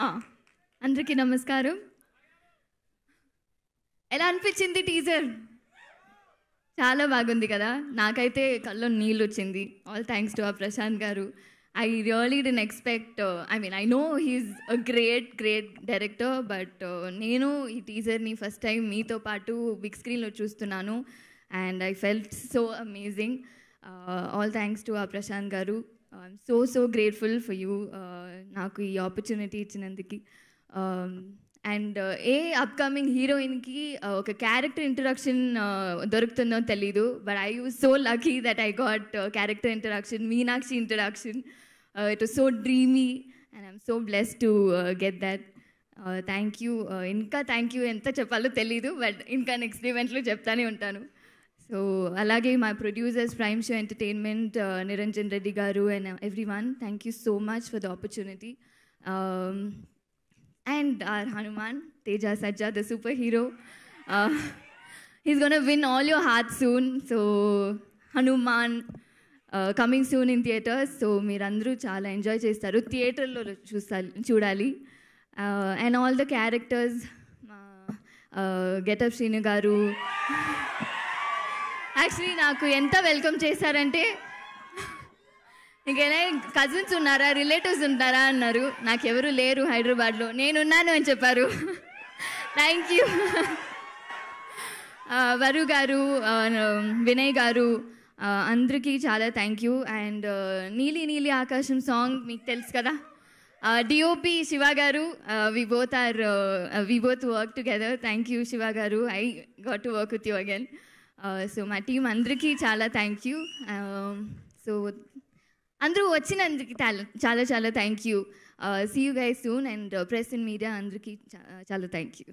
అందరికీ నమస్కారం. ఎలా అనిపించింది టీజర్? చాలా బాగుంది కదా. నాకైతే కళ్ళలో నీళ్ళు వచ్చింది. ఆల్ థ్యాంక్స్ టు ఆ Prashanth garu. I really didn't expect I mean I know he's a great great director but నేను ఈ టీజర్ని ఫస్ట్ టైం మీతో పాటు బిగ్ స్క్రీన్లో చూస్తున్నాను. And I felt so amazing all thanks to ఆ Prashanth garu. I'm so so grateful for you నాకు ఈ opportunity ఇచ్చినందుకు. Um, and uh, A upcoming హీరోయిన్కి uh, ఒక క్యారెక్టర్ ఇంట్రడక్షన్ uh, దొరుకుతుందో తెలీదు but I was so lucky that I got character introduction Meenakshi introduction it was so dreamy and I'm so bless to get that thank you ఇంకా thank you ఎంత చెప్పాలో తెలీదు but ఇంకా next ఈవెంట్లో చెప్తానే ఉంటాను. సో అలాగే మా producers Prime Show Entertainment Niranjan Reddy garu and everyone thank you so much for the opportunity and our Hanuman Teja Sajja the superhero he's gonna win all your heart soon so Hanuman coming soon in theatres so మీరందరూ చాలా enjoy చేస్తారు. థియేటర్లో చూస్తా చూడాలి. And all the characters Getup Srinu garu actually నాకు ఎంత welcome చేశారంటే ఇంకేనా కజిన్స్ ఉన్నారా రిలేటివ్స్ ఉంటారా అన్నారు. నాకెవరు లేరు హైదరాబాద్లో. నేనున్నాను అని చెప్పారు. థ్యాంక్ యూ వరు గారు వినయ్ గారు అందరికీ చాలా థ్యాంక్ యూ అండ్ నీలి నీలి ఆకాశం సాంగ్ మీకు తెలుసు కదా? DOP Shiva garu we both are we both work together thank you Shiva garu. I got to work with you again so మా టీం అందరికీ చాలా థ్యాంక్ యూ సో అందరూ వచ్చినందుకు చాలా చాలా చాలా thank you see you guys soon and press and media అందరికీ చా- చాలా థ్యాంక్ యూ